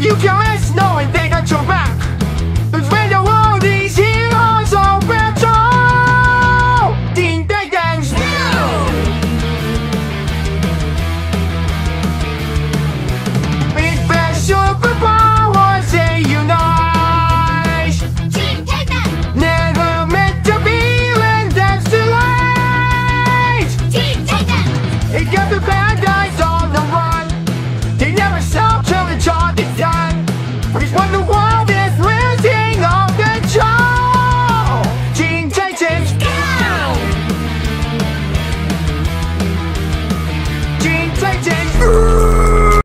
You can let us know